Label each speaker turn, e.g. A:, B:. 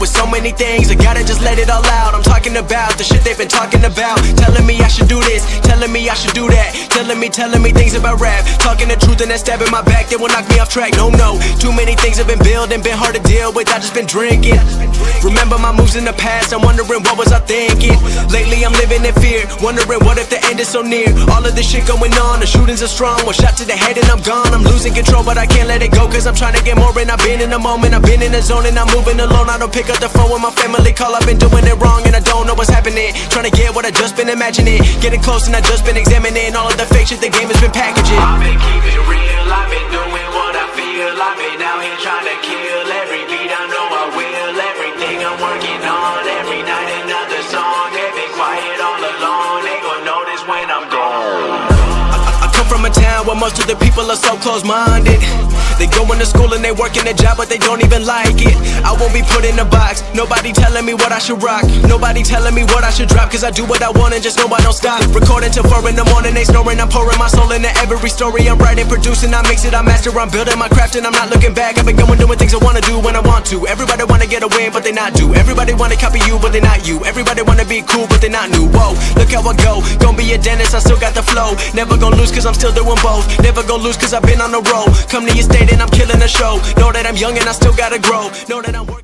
A: with so many things. I gotta just let it all out. I'm talking about the shit they've been talking about. Telling me I should do this, telling me I should do that. Telling me, telling me things about rap. Talking the truth and that stabbing my back, they will knock me off track. No, no, too many things have been building, been hard to deal with. I just been drinking. Remember my moves in the past, I'm wondering what was I thinking. Lately I'm living in fear, wondering what if the end is so near. All of this shit going on, the shootings are strong. One shot to the head and I'm gone. I'm losing control, but I can't let it go, cause I'm trying to get more. And I've been in the moment, I've been in the zone, and I'm moving alone. I don't pick up the phone when my family call. I've been doing it wrong, and I don't know what's happening. Trying to get what I just been imagining. Getting close, and I just been examining all of the fake shit the game has been packaging.
B: I've been keeping real, I've been doing what I feel. I've been out here trying to kill every beat. I know I will. Everything I'm working on, every night another song. They've been quiet all along. They gon' notice when I'm gone.
A: I come from a town where most of the people are so close-minded They go into school and they work in a job but they don't even like it. I won't be put in a box, nobody telling me what I should rock. Nobody telling me what I should drop Cause I do what I want and just know I don't stop. Recording till 4 in the morning, they snoring. I'm pouring my soul into every story I'm writing, producing, I mix it, I master I'm building my craft and I'm not looking back. I've been going doing things I wanna do when I want to. Everybody wanna get a win but they not do. Everybody wanna copy you but they not you. Everybody wanna be cool but they not new. Whoa, look how I go, gonna be a dentist, I still got the flow. Never gonna lose cause I'm still doing both. Never gonna lose cause I've been on the road Come to your state and I'm killing the show. Know that I'm young and I still gotta grow. Know that I'm working